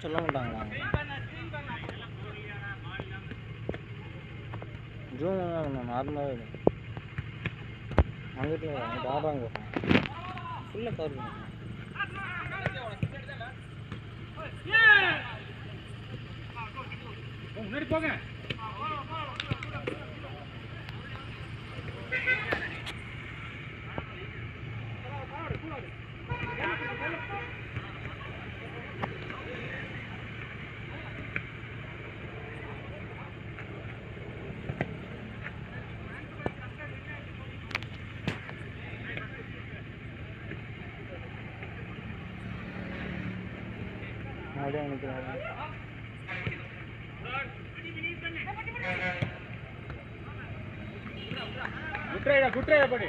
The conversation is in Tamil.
சொல்ல மாட்டாங்களா? ஜூம் நார்மலாகவே இல்லை அங்கிட்டு அங்கிட்டு ஆடுறாங்க ஃபுல்லாக கவர் பண்ணுங்க முன்னாடி போங்க. அப்படியே நிற்கிறாங்க குட்ரையா குட்ரையா படி.